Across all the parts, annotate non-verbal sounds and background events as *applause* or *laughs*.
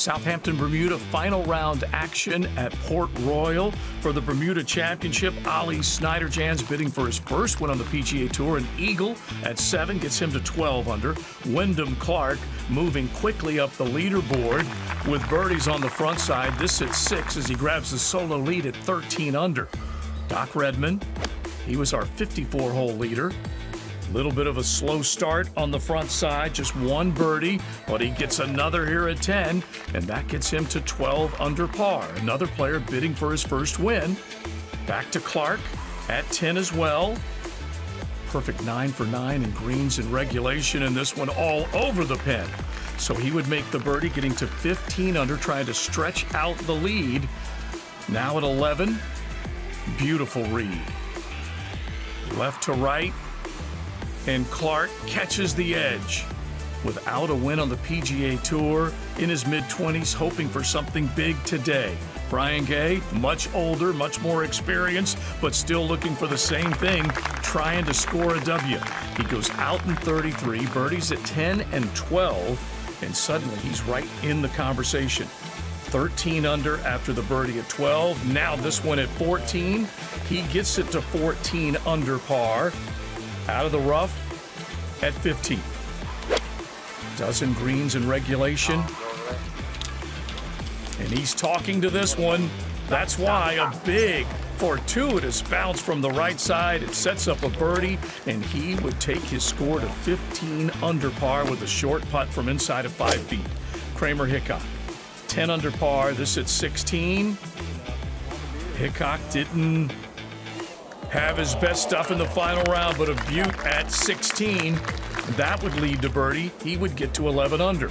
Southampton, Bermuda, final round action at Port Royal for the Bermuda Championship. Ollie Schniederjans bidding for his first win on the PGA Tour. An eagle at seven gets him to 12 under. Wyndham Clark moving quickly up the leaderboard with birdies on the front side. This at six as he grabs the solo lead at 13 under. Doc Redman, he was our 54 hole leader. Little bit of a slow start on the front side, just one birdie, but he gets another here at 10, and that gets him to 12 under par. Another player bidding for his first win. Back to Clark at 10 as well. Perfect nine for nine in greens in regulation, and this one all over the pin. So he would make the birdie, getting to 15 under, trying to stretch out the lead. Now at 11, beautiful read. Left to right, and Clark catches the edge. Without a win on the PGA Tour, in his mid 20s, hoping for something big today. Brian Gay, much older, much more experienced, but still looking for the same thing, trying to score a W. He goes out in 33, birdies at 10 and 12, and suddenly he's right in the conversation. 13 under after the birdie at 12. Now this one at 14. He gets it to 14 under par out of the rough at 15. Dozen greens in regulation. And he's talking to this one. That's why a big fortuitous bounce from the right side. It sets up a birdie, and he would take his score to 15 under par with a short putt from inside of five feet. Kramer Hickok, 10 under par. This at 16. Hickok didn't have his best stuff in the final round, but a Butte at 16, that would lead to birdie. He would get to 11 under.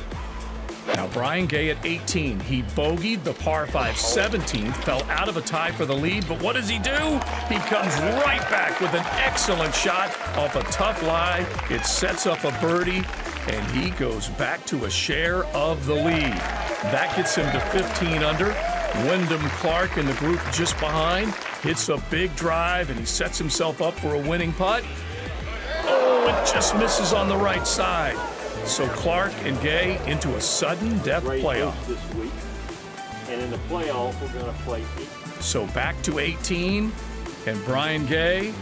Now, Brian Gay at 18. He bogeyed the par 5 17th, fell out of a tie for the lead, but what does he do? He comes right back with an excellent shot off a tough lie. It sets up a birdie, and he goes back to a share of the lead. That gets him to 15 under. Wyndham Clark in the group just behind hits a big drive and he sets himself up for a winning putt. Oh, it just misses on the right side. So Clark and Gay into a sudden death playoff. This week. And in the playoff, we're going to play eight. So back to 18, and Brian Gay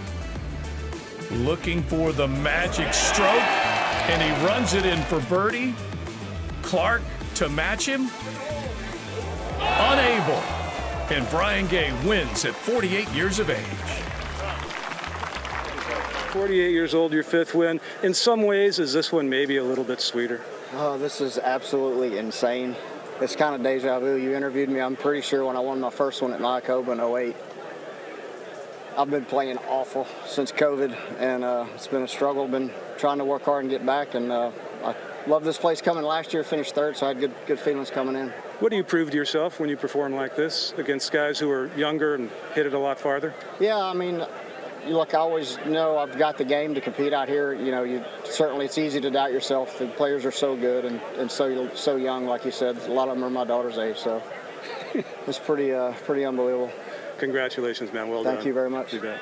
looking for the magic stroke, and he runs it in for birdie. Clark to match him, unable. And Brian Gay wins at 48 years of age. 48 years old, your fifth win. In some ways, is this one maybe a little bit sweeter? Oh, this is absolutely insane. It's kind of deja vu. You interviewed me, I'm pretty sure, when I won my first one at Mayakoba in 08. I've been playing awful since COVID, and uh, it's been a struggle. Been trying to work hard and get back, and uh, I love this place coming last year, finished third, so I had good, good feelings coming in. What do you prove to yourself when you perform like this against guys who are younger and hit it a lot farther? Yeah, I mean, you look, I always know I've got the game to compete out here. You know, you certainly it's easy to doubt yourself. The players are so good and, and so so young, like you said. A lot of them are my daughter's age, so *laughs* it's pretty uh, pretty unbelievable. Congratulations, man. Well Thank done. Thank you very much. You bet.